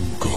Hong